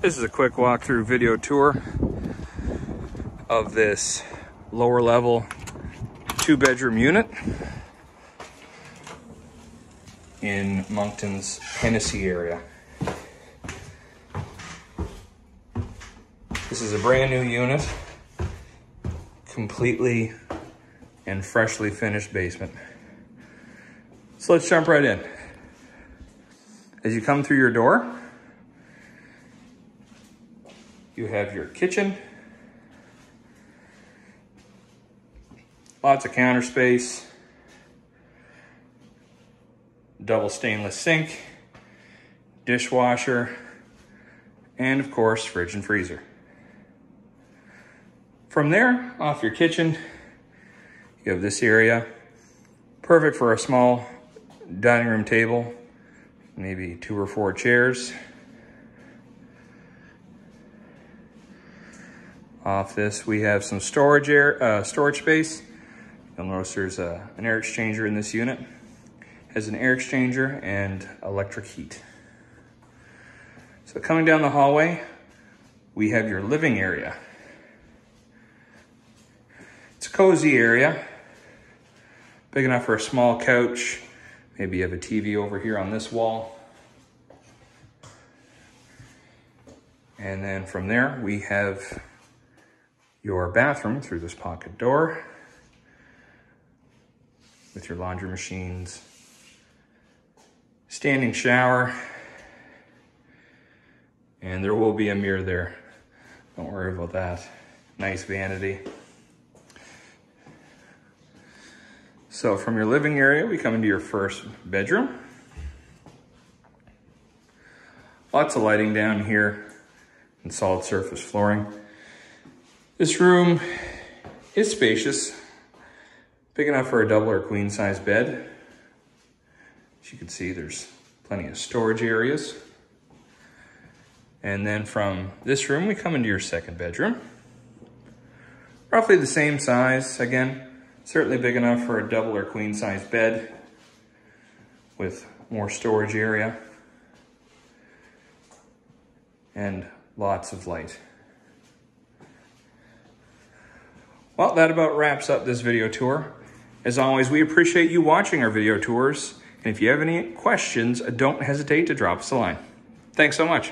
This is a quick walkthrough video tour of this lower level two bedroom unit in Moncton's Hennessey area. This is a brand new unit, completely and freshly finished basement. So let's jump right in. As you come through your door, you have your kitchen, lots of counter space, double stainless sink, dishwasher, and of course, fridge and freezer. From there, off your kitchen, you have this area, perfect for a small dining room table, maybe two or four chairs. Off this, we have some storage air, uh, storage space. You'll notice there's a, an air exchanger in this unit. It has an air exchanger and electric heat. So coming down the hallway, we have your living area. It's a cozy area, big enough for a small couch. Maybe you have a TV over here on this wall. And then from there, we have your bathroom through this pocket door with your laundry machines, standing shower, and there will be a mirror there. Don't worry about that. Nice vanity. So from your living area, we come into your first bedroom. Lots of lighting down here and solid surface flooring. This room is spacious, big enough for a double or queen size bed. As you can see, there's plenty of storage areas. And then from this room, we come into your second bedroom. Roughly the same size, again, certainly big enough for a double or queen size bed with more storage area and lots of light. Well, that about wraps up this video tour. As always, we appreciate you watching our video tours. And if you have any questions, don't hesitate to drop us a line. Thanks so much.